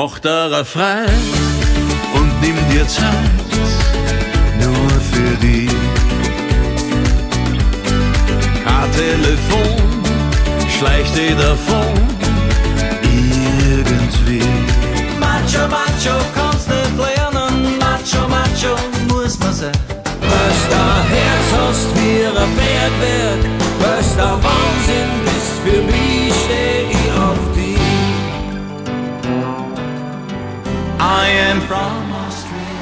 Mach da frei und nimm dir Zeit, nur für die. Kein Telefon, schleicht dir davon, irgendwie. Macho, Macho, kannst nicht lernen, Macho, Macho, muss man sein. Was da Herz hast wie ein Bergwerk, from Australia.